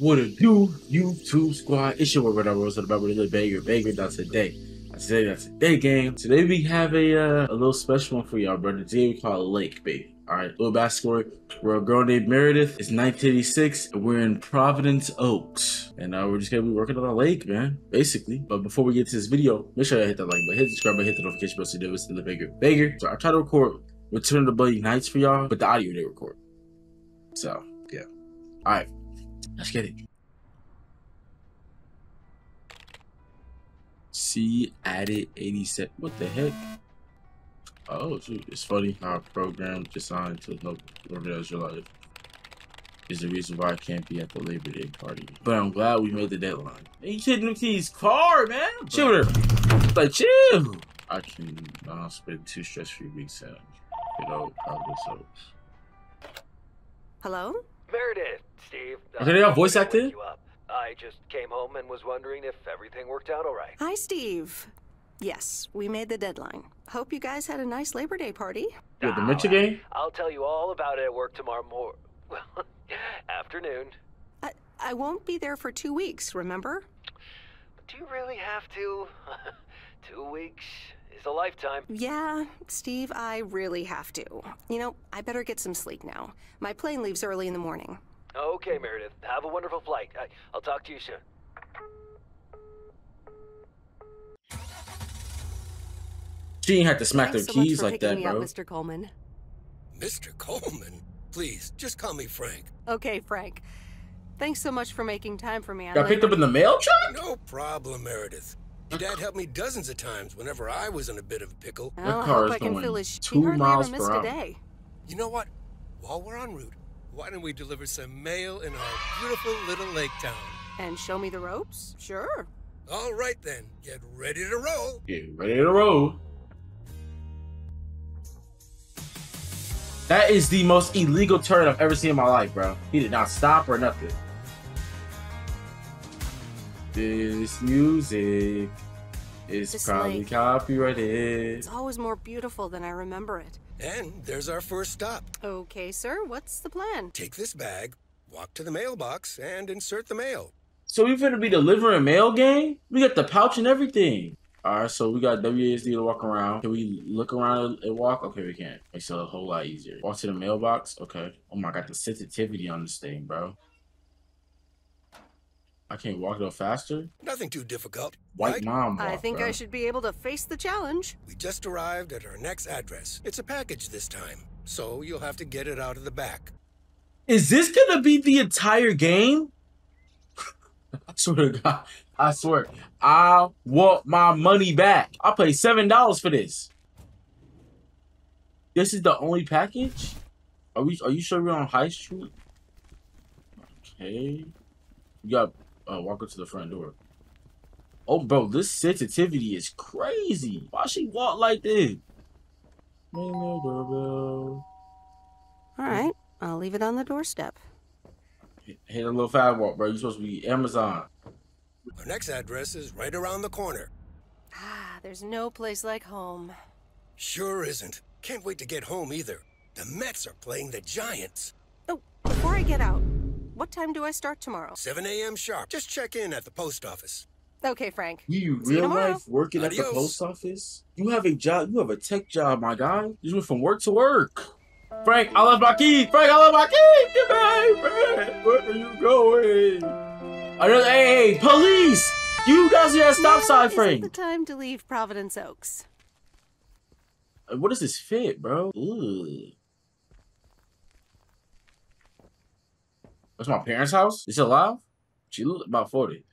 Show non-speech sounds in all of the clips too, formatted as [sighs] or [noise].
What a do, YouTube squad? It's your whatever was about with the banger, banger. That's a day. I say that's a day game. Today we have a uh, a little special one for y'all, brother. Today we call it Lake, baby. All right, little backstory. We're a girl named Meredith. It's 1986. And we're in Providence Oaks, and uh, we're just gonna be working on a lake, man. Basically. But before we get to this video, make sure you hit that like button, hit subscribe button, hit the notification bell so you know it's the bigger, bigger. So I try to record Return of the Bloody Nights for y'all, but the audio they record. So yeah. All right, let's get it. C added 87. What the heck? Oh, shoot. It's funny how a program designed to help organize your life is the reason why I can't be at the Labor Day party. But I'm glad we made the deadline. Hey, you kidding me? He's car, man. Chill her. Like, chill. I can uh, spend two stress-free weeks at, you know, Providence Oaks. Hello? Meredith, Steve. Okay, they got voice I acting? I just came home and was wondering if everything worked out all right. Hi, Steve. Yes, we made the deadline. Hope you guys had a nice Labor Day party. Yeah, the Mitchell game? I'll tell you all about it at work tomorrow mor well, [laughs] afternoon. I, I won't be there for two weeks, remember? But do you really have to? [laughs] Two weeks is a lifetime. Yeah, Steve, I really have to. You know, I better get some sleep now. My plane leaves early in the morning. Okay, Meredith. Have a wonderful flight. I, I'll talk to you soon. She ain't had to smack Thanks their so much keys for like picking that, me up. Mr. Coleman. Mr. Coleman? Please, just call me Frank. Okay, Frank. Thanks so much for making time for me. I Got picked up in the mail truck? No problem, Meredith. Your dad helped me dozens of times whenever I was in a bit of a pickle. Well, That I car hope is I can going fill his sh- two hardly miles ever per hour. a day. You know what? While we're en route, why don't we deliver some mail in our beautiful little lake town? And show me the ropes? Sure. All right then, get ready to roll. Yeah, ready to roll. That is the most illegal turn I've ever seen in my life, bro. He did not stop or nothing. This music is This probably lake. copyrighted. It's always more beautiful than I remember it. And there's our first stop. Okay, sir, what's the plan? Take this bag, walk to the mailbox, and insert the mail. So we finna be delivering mail gang? We got the pouch and everything. Alright, so we got WASD to walk around. Can we look around and walk? Okay, we can. Makes it a whole lot easier. Walk to the mailbox. Okay. Oh my god, the sensitivity on this thing, bro. I can't walk no faster. Nothing too difficult. White right? mom. I think bro. I should be able to face the challenge. We just arrived at our next address. It's a package this time, so you'll have to get it out of the back. Is this gonna be the entire game? [laughs] I swear to God. I swear. I want my money back. I paid seven dollars for this. This is the only package? Are we are you sure we're on High Street? Okay. You got uh walk up to the front door. Oh bro, this sensitivity is crazy. Why she walk like this? Ring the doorbell. All right, I'll leave it on the doorstep. Hit a little fast walk, bro. You're supposed to be Amazon. Our next address is right around the corner. Ah, there's no place like home. Sure isn't. Can't wait to get home either. The Mets are playing the Giants. Oh, before I get out, what time do I start tomorrow? 7 a.m. sharp. Just check in at the post office. Okay, Frank. You See you real tomorrow. life working at the post office? You have a job. You have a tech job, my guy. You went from work to work. Frank, I left my keys. Frank, I left my keys. Get back, Frank. Where are you going? Another, hey, hey, police! You guys are at stop sign, Frank. the time to leave Providence Oaks. What does this fit, bro? Ugh. That's my parents' house. Is she alive? She looks about forty.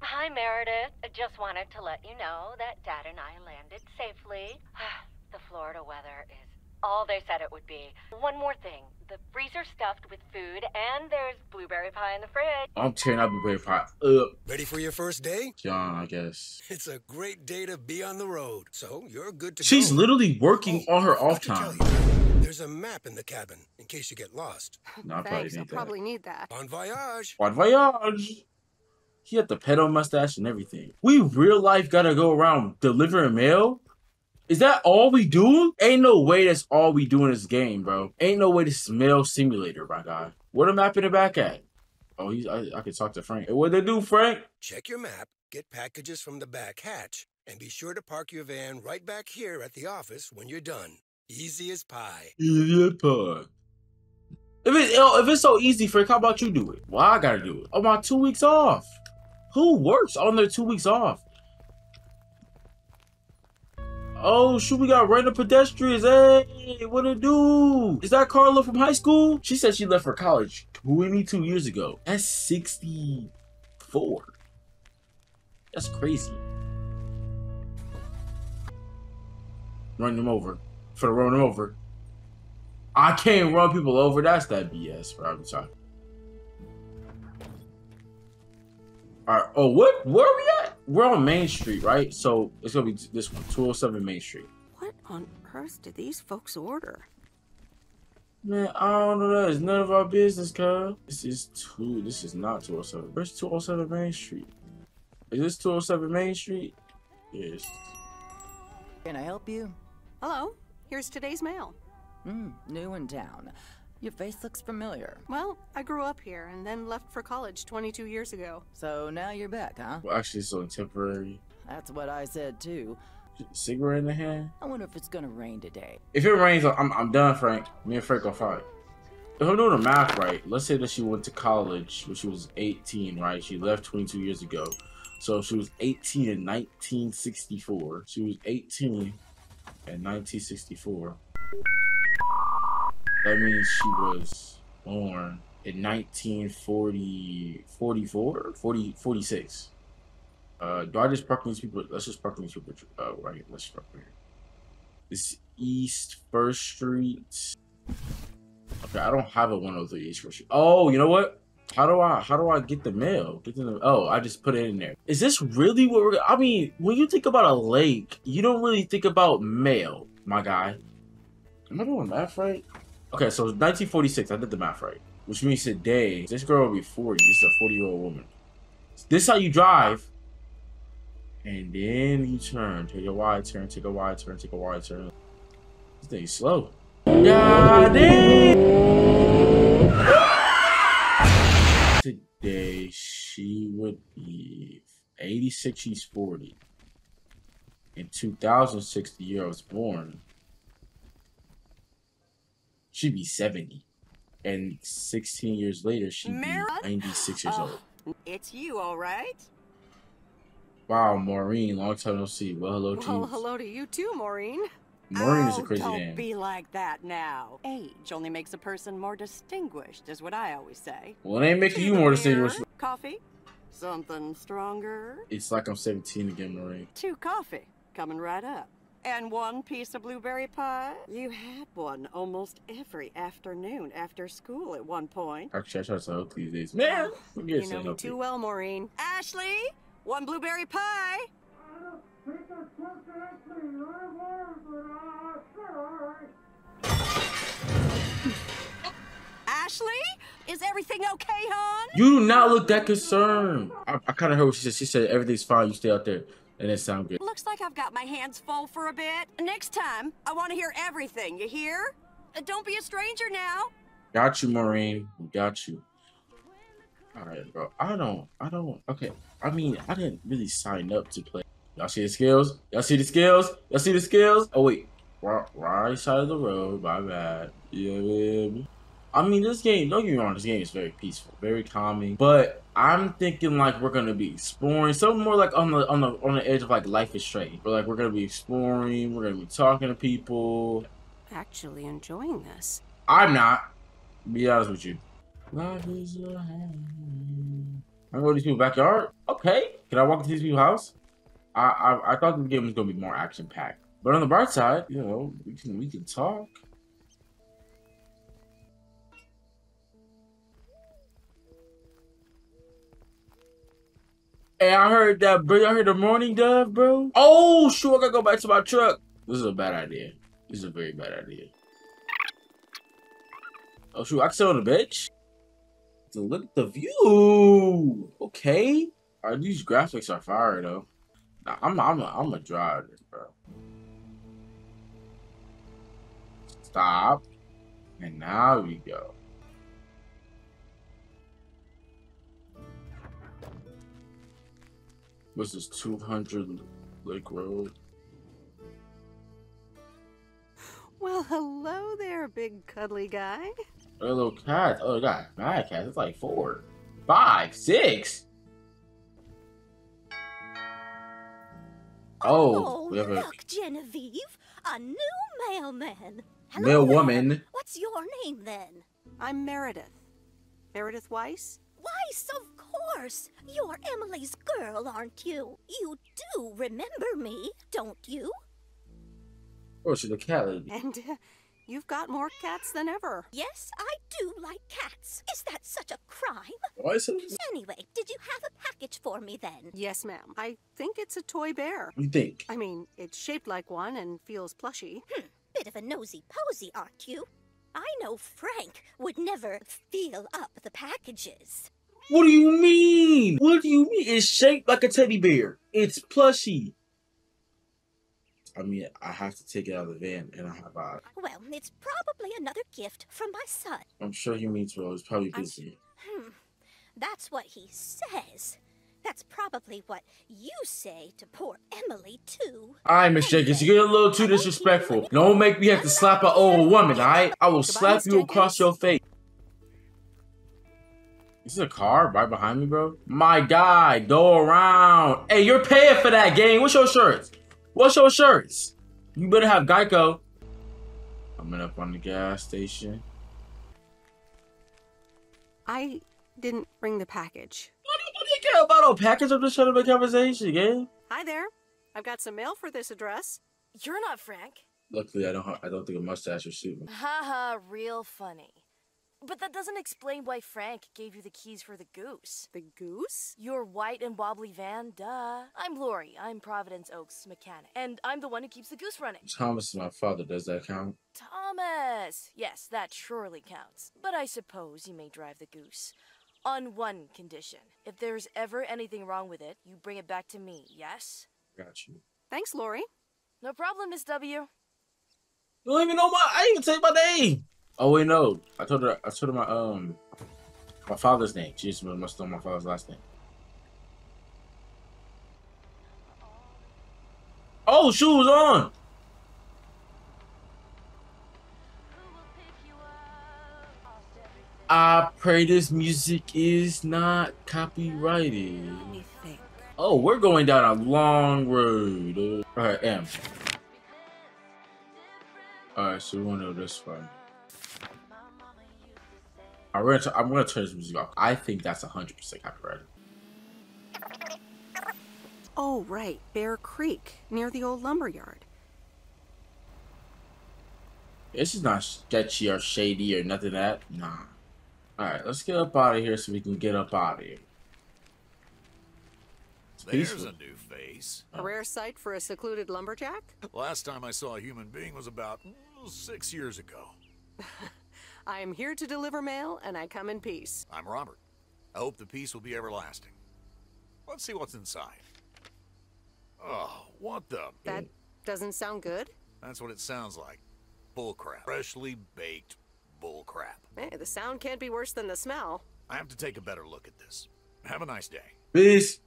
Hi, Meredith. I just wanted to let you know that Dad and I landed safely. [sighs] the Florida weather is all they said it would be. One more thing the freezer stuffed with food, and there's blueberry pie in the fridge. I'm tearing up the paper pot up, Ready for your first day? John. I guess. It's a great day to be on the road, so you're good to She's go. literally working Oh, on her I forgot off to tell time. You, There's a map in the cabin in case you get lost. [sighs] No, I probably Thanks, I'll that. probably need that. Bon voyage. Bon voyage. He had the pedo mustache and everything. We real life gotta go around delivering mail. Is that all we do? Ain't no way that's all we do in this game, bro. Ain't no way this is mail simulator, my guy. Where the map in the back at? Oh, he's I, I could talk to Frank. Hey, what they do, Frank? Check your map, get packages from the back hatch, and be sure to park your van right back here at the office when you're done. Easy as pie. Yeah, pie. If it if it's so easy, Frank, how about you do it? Well, I gotta do it. On my two weeks off. Who works on their two weeks off? Oh shoot, we got random pedestrians. Hey, what to do? Is that Carla from high school? She said she left for college 22 years ago. That's 64. That's crazy. Run them over. For the run over. I can't run people over. That's that BS, bro. I'm sorry. All right. Oh, what? Where are we at? We're on Main Street, right? So it's gonna be this one, 207 Main Street. What on earth did these folks order? Man, I don't know that. It's none of our business, cuz. This is two. This is not 207. Where's 207 Main Street? Is this 207 Main Street? Yes. Can I help you? Hello, here's today's mail. Hmm, new in town. Your face looks familiar. Well, I grew up here and then left for college 22 years ago. So now you're back, huh? Well, actually, it's on temporary. That's what I said too. Cigarette in the hand. I wonder if it's gonna rain today. If it rains, I'm, I'm done, Frank. Me and Frank are fine. If I'm doing the math right, let's say that she went to college when she was 18, right? She left 22 years ago. So she was 18 in 1964. She was 18 in 1964. That means she was born in 1940, 44, 40, 46. Uh, do I just park these people? Let's just park these people. Uh, right. Let's park here. This East First Street. Okay, I don't have a 103 East First Street. Oh, you know what? How do I how do I get the mail? Get the oh, I just put it in there. Is this really what we're? I mean, when you think about a lake, you don't really think about mail, my guy. Am I doing math right? Okay, so 1946. I did the math right, which means today this girl will be 40. This is a 40 year old woman. This how you drive, and then you turn. Take a wide turn. Take a wide turn. Take a wide turn. This thing's slow. God Today she would be 86. She's 40. In 2006, the year I was born, she'd be 70. And 16 years later, she'd Mara? be 96 years Oh. old. It's you, all right? Wow, Maureen, long time no see. Well, hello to Well, you. hello to you too, Maureen. Maureen is a oh, crazy don't name. be like that now. Age only makes a person more distinguished, is what I always say. Well, it ain't making you more distinguished. Coffee? Something stronger? It's like I'm 17 again, Maureen. Two coffee, coming right up. And one piece of blueberry pie? You had one almost every afternoon after school at one point. Actually, I try to help these days. Man, forget You know saying me too well, Maureen. Ashley, one blueberry pie. Ashley, is everything okay, hon? You do not look that concerned. I, I kind of heard what she said. She said everything's fine. You stay out there, and it sound good. Looks like I've got my hands full for a bit. Next time, I want to hear everything, you hear? Uh, Don't be a stranger now. Got you, Maureen. Got you. All right, bro. I don't. I don't. Okay. I mean, I didn't really sign up to play. Y'all see the skills? Y'all see the skills? Y'all see the skills? Oh wait, right, right side of the road. My bad. Yeah, baby. I mean, this game. Don't get me wrong. This game is very peaceful, very calming. But I'm thinking like we're gonna be exploring, something more like on the on the on the edge of like Life is Strange. But like we're gonna be exploring. We're gonna be talking to people. Actually enjoying this. I'm not. Be honest with you. Life is a. I go to these people's backyard. Okay. Can I walk into these people's house? I I, I thought the game was gonna be more action packed. But on the bright side, you know, we can we can talk. Hey, I heard that, bro. I heard the morning dove, bro. Oh, sure, I gotta go back to my truck. This is a bad idea. This is a very bad idea. Oh shoot, I can sit on the bench. Look at the view. Okay. Alright, these graphics are fire though. I'm I'm a, I'm a drive this, bro. Stop. And now we go. What's this 200 Lake Road? Well, hello there, big cuddly guy. Hello, cat. Oh, God. My cat. It's like four, five, six. Oh, we have a look, Genevieve, a new mailman. Hello male woman. What's your name then? I'm Meredith. Meredith Weiss? Weiss, of course. You're Emily's girl, aren't you? You do remember me, don't you? Oh, she's a cat lady. And uh, you've got more cats than ever. Yes, I do like cats. Is that such a crime? Why is it? Anyway, did you have a package for me then? Yes, ma'am. I think it's a toy bear. You think? I mean, it's shaped like one and feels plushy. Hmm, Bit of a nosy posy, aren't you? I know Frank would never feel up the packages. What do you mean? What do you mean? It's shaped like a teddy bear. It's plushy. I mean, I have to take it out of the van, and I have a. Well, it's probably another gift from my son. I'm sure he means well. He's probably I'm busy. Hmm. That's what he says. That's probably what you say to poor Emily, too. All right, Miss Jenkins, you get a little too disrespectful. Don't make me have to slap an old woman, all right? I will slap you across your face. This is a car right behind me, bro. My guy, go around. Hey, you're paying for that game. What's your shirts? What's your shirts? You better have Geico. I'm up on the gas station. I didn't bring the package. What do you care about a package? I'm just trying to make conversation, gang. Hi there. I've got some mail for this address. You're not Frank. Luckily, I don't. I don't think a mustache will suit me. Haha, real funny. But that doesn't explain why Frank gave you the keys for the goose. The goose? Your white and wobbly van, duh. I'm Lori. I'm Providence Oaks mechanic. And I'm the one who keeps the goose running. Thomas is my father. Does that count? Thomas! Yes, that surely counts. But I suppose you may drive the goose. On one condition. If there's ever anything wrong with it, you bring it back to me, yes? Got you. Thanks, Lori. No problem, Miss W. You don't even know my. I didn't even tell you my name. Oh wait, no. I told her. I told her my um, my father's name. She just must know my father's last name. Oh, shoes on. I pray this music is not copyrighted. Oh, we're going down a long road. All right, M. All right, so we want to go this way. I'm gonna, t- I'm gonna turn this music off. I think that's 100% copyrighted. Oh, right. Bear Creek, near the old lumberyard. This is not sketchy or shady or nothing that. Nah. All right, let's get up out of here so we can get up out of here. It's There's peaceful. a new face. A rare sight for a secluded lumberjack? Last time I saw a human being was about mm, six years ago. [laughs] I am here to deliver mail, and I come in peace. I'm Robert. I hope the peace will be everlasting. Let's see what's inside. Oh, what the? That doesn't sound good. That's what it sounds like. Bullcrap. Freshly baked bullcrap. Hey, the sound can't be worse than the smell. I have to take a better look at this. Have a nice day. Peace.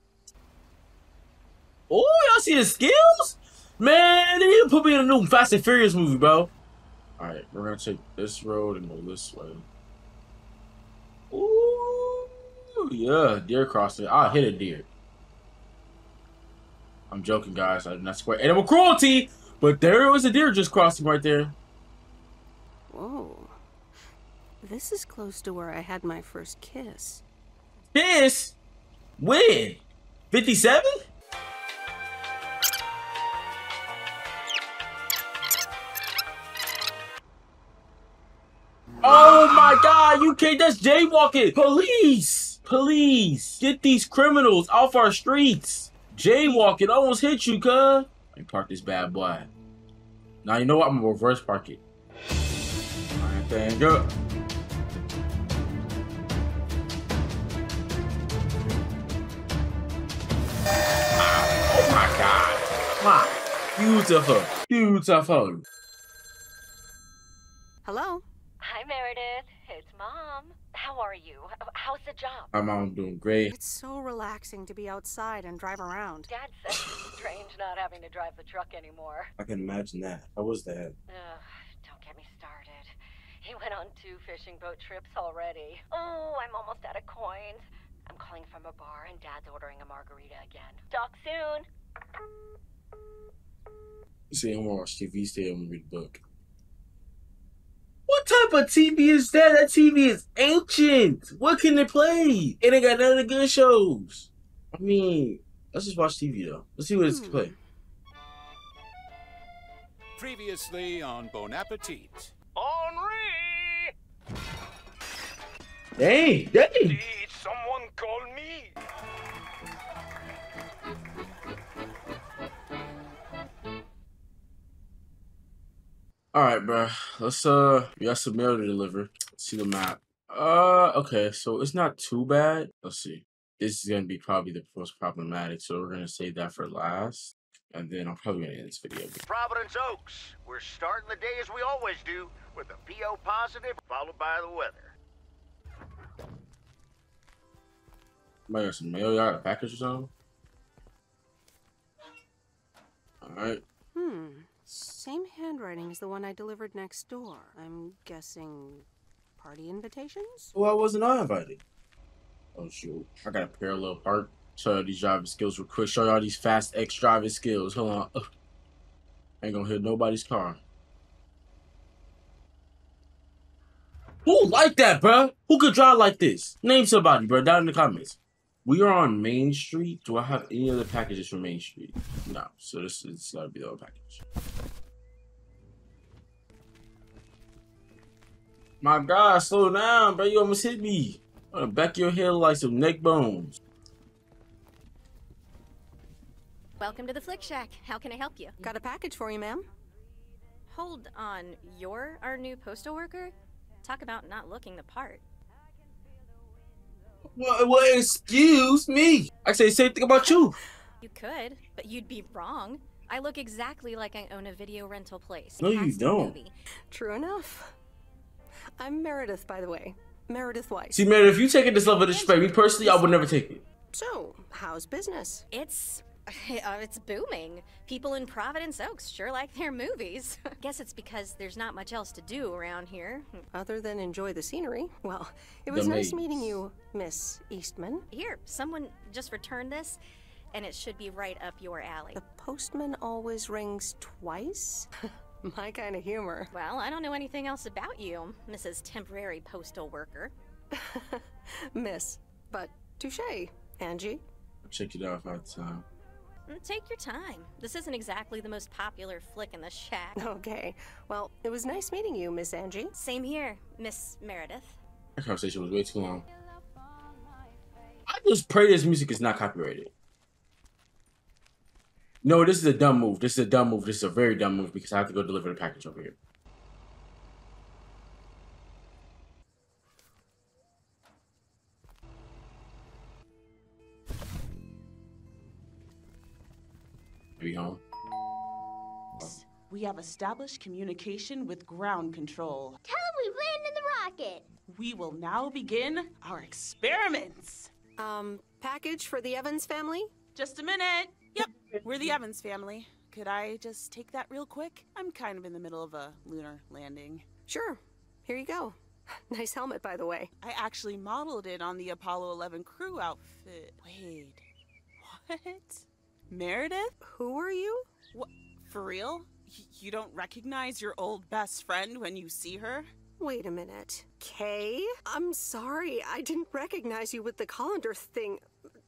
Oh, y'all see his skills? Man, they need to put me in a new Fast and Furious movie, bro. All right, we're gonna take this road and go this way. Ooh, yeah, deer crossing. I'll hit a deer. I'm joking, guys. I'm not square animal cruelty, but there was a deer just crossing right there. Whoa. This is close to where I had my first kiss. Kiss? When? 57? Oh my god, you can't, that's jaywalking! Police! Police! Get these criminals off our streets! Jaywalking, almost hit you, cuz! Let me park this bad boy. Now, you know what? I'm gonna reverse park it. Alright, thank you. Ah, oh my god. Beautiful. Beautiful. Hello? Hi, Meredith. It's Mom. how are you? How's the job? My mom doing great. It's so relaxing to be outside and drive around. Dad said it's [laughs] strange not having to drive the truck anymore. I can imagine that. How was that? Ugh, don't get me started. He went on two fishing boat trips already. Oh, I'm almost out of coins. I'm calling from a bar and Dad's ordering a margarita again. Talk soon. You say I'm gonna watch TV, stay home and read a book. What type of TV is that? That TV is ancient. What can it play? It ain't got none of the good shows. I mean, let's just watch TV though. Let's see what it's play. Previously on Bon Appetit. Henri! Dang, dang. Did someone call me? All right, bro. Let's uh, we got some mail to deliver. Let's see the map. Uh, okay, so it's not too bad. Let's see. This is gonna be probably the most problematic, so we're gonna save that for last, and then I'm probably gonna end this video. Providence Oaks. We're starting the day as we always do, with a PO positive, followed by the weather. Somebody got some mail. Y'all got a package or something? All right. Hmm. Same handwriting as the one I delivered next door. I'm guessing party invitations? Well, I wasn't I invited. Oh shoot! I got a parallel park. Show y'all these driving skills real quick. Show y'all these fast X driving skills. Hold on. Ugh. Ain't gonna hit nobody's car. Who like that, bruh? Who could drive like this? Name somebody, bro. Down in the comments. We are on Main Street. Do I have any other packages from Main Street? No. So this is gotta be the other package. My God, slow down, bro. You almost hit me. On the back of your head like some neck bones. Welcome to the Flick Shack. How can I help you? Got a package for you, ma'am. Hold on. You're our new postal worker? Talk about not looking the part. Well, well, excuse me. I say the same thing about you. You could, but you'd be wrong. I look exactly like I own a video rental place. No, you don't. movie. True enough. I'm Meredith, by the way. Meredith White. See, man, if you taking this level of disrespect, me personally, I would never take it. So, how's business? It's [laughs] uh, it's booming. People in Providence Oaks sure like their movies. [laughs] I guess it's because there's not much else to do around here. Other than enjoy the scenery. Well, it was The nice maze. meeting you, Miss Eastman. Here, someone just returned this, and it should be right up your alley. The postman always rings twice? [laughs] My kind of humor. Well, I don't know anything else about you, Mrs. Temporary Postal Worker. Miss. But touche, Angie. I'll check it out if Mm, take your time. This isn't exactly the most popular flick in the shack. [laughs] Okay. Well, it was nice meeting you, Miss Angie. Same here, Miss Meredith. That conversation was way too long. I just pray this music is not copyrighted. No, this is a dumb move. This is a dumb move. This is a very dumb move because I have to go deliver the package over here. Have established communication with ground control. Tell him we've landed the rocket. We will now begin our experiments. Um, package for the Evans family? Just a minute. Yep, we're the Evans family. Could I just take that real quick? I'm kind of in the middle of a lunar landing. Sure. Here you go. [laughs] Nice helmet, by the way. I actually modeled it on the Apollo 11 crew outfit. Wait, what? Meredith? Who are you? What? For real? Y- you don't recognize your old best friend when you see her? Wait a minute. Kay? I'm sorry. I didn't recognize you with the colander thing.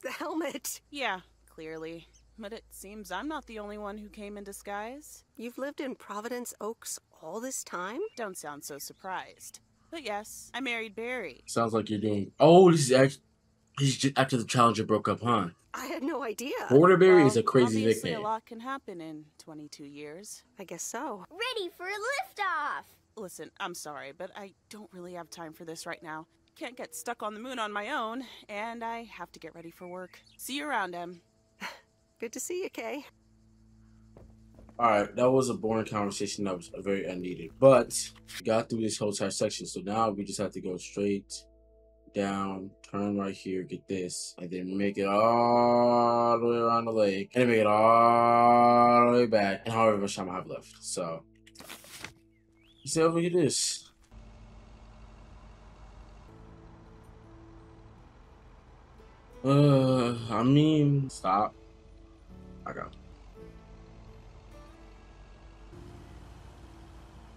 The helmet. Yeah, clearly. But it seems I'm not the only one who came in disguise. You've lived in Providence Oaks all this time? Don't sound so surprised. But yes, I married Barry. Sounds like you're doing. Oh, this is actually. He's just after the Challenger broke up, huh? I had no idea. Borderberry is a Well, crazy obviously nickname. a lot can happen in 22 years. I guess so. Ready for a liftoff. Listen, I'm sorry, but I don't really have time for this right now. Can't get stuck on the moon on my own, and I have to get ready for work. See you around, Em. [laughs] Good to see you, Kay. All right, that was a boring conversation. That was very unneeded, but we got through this whole entire section. So now we just have to go straight down, turn right here, get this, and then make it all the way around the lake, and then make it all the way back, and however much time I have left. So, let's see how we do this. Uh, I mean, stop. I got.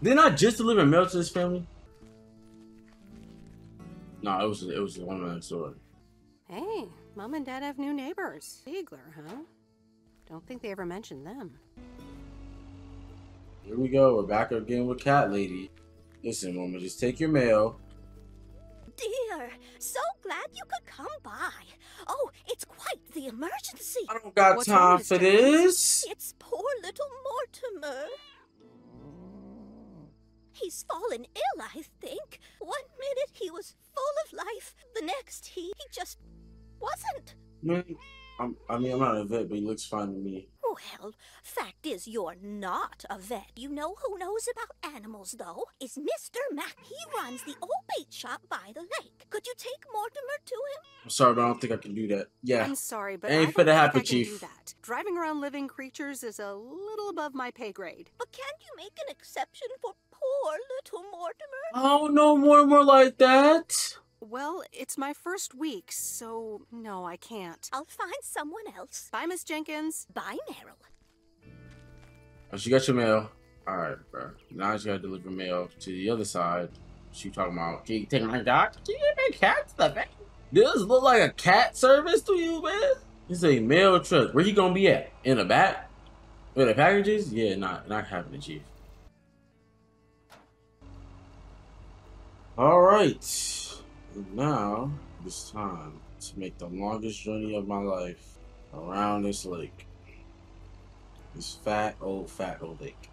Didn't I just deliver mail to this family? No, it was it was the woman next door. Hey, Mom and Dad have new neighbors. Ziegler, huh? Don't think they ever mentioned them. Here we go. We're back again with Cat Lady. Listen, woman, just take your mail. Dear, so glad you could come by. Oh, it's quite the emergency. I don't got What's time for this. It's poor little Mortimer. He's fallen ill, I think. One minute he was full of life, the next he, he just wasn't. Man, I'm, I mean, I'm not a vet, but he looks fine to me. Well, fact is, you're not a vet. You know who knows about animals, though? Is Mr. Mac. He runs the old bait shop by the lake. Could you take Mortimer to him? I'm sorry, but I don't think I can do that. Yeah. I'm sorry, but Ain't I for don't the think happy I can chief. do that. Driving around living creatures is a little above my pay grade. But can't you make an exception for poor little Mortimer? I don't know more and more like that. Well, it's my first week, so no, I can't. I'll find someone else. Bye, Miss Jenkins. Bye, Meryl. Oh, she got your mail. All right, bro. Now she got to deliver mail to the other side. She talking about, can you take my dog? Can you give me cat stuff? eh? Does this look like a cat service to you, man? It's a mail truck. Where he gonna be at? In the back? With the packages? Yeah, not not happening, chief. All right. Now it's time to make the longest journey of my life around this lake. This fat old fat old lake.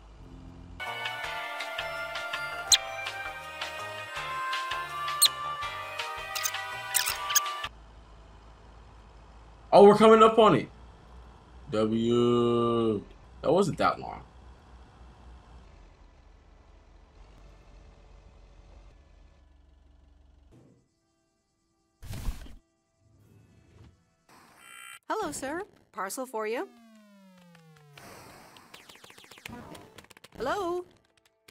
Oh, we're coming up on it. W. That wasn't that long. Hello, sir. Parcel for you. Hello?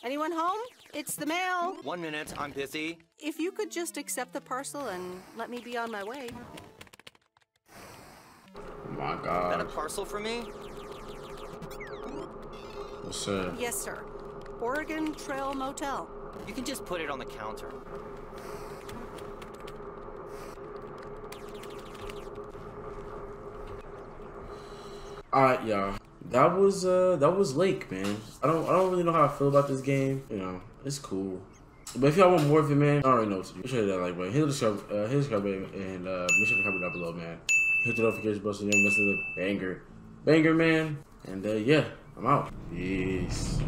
Anyone home? It's the mail. One minute, I'm busy. If you could just accept the parcel and let me be on my way. Oh my Is that a god. parcel for me? What's up? Yes, sir. Oregon Trail Motel. You can just put it on the counter. Alright, y'all. That was uh that was Lake, man. I don't I don't really know how I feel about this game. You know, it's cool. But if y'all want more of it, man, I already know what to do. Make sure that like button, hit the subscribe, uh, hit the subscribe button, and uh, make sure to comment down below, man. Hit the notification bell so you don't miss the banger, banger, man. And uh, yeah, I'm out. Peace.